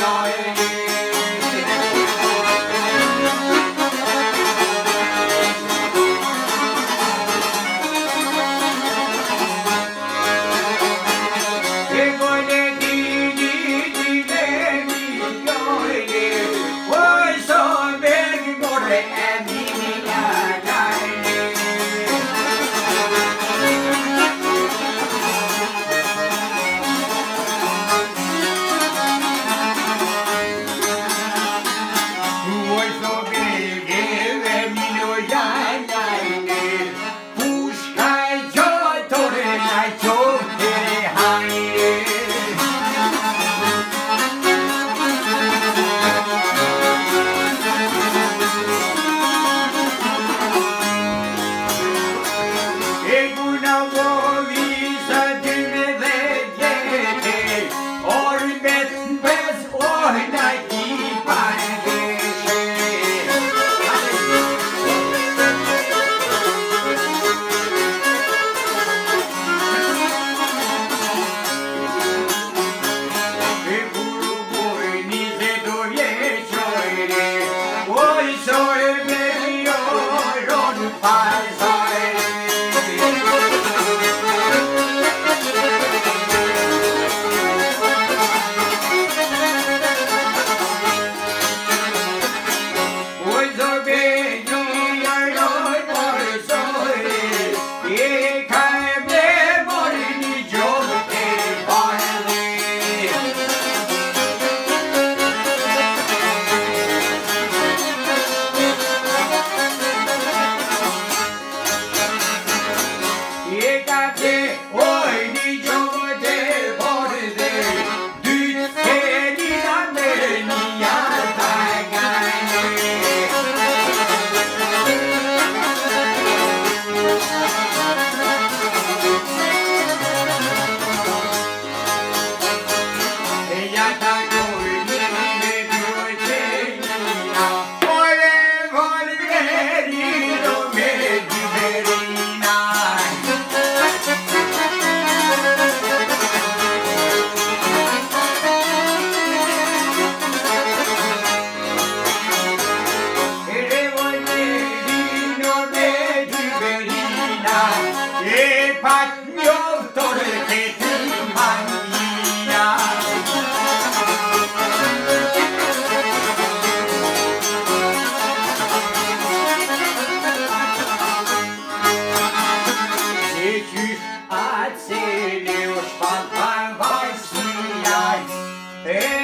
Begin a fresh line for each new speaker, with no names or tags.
Yeah. joy. Mediverina E pagnotto che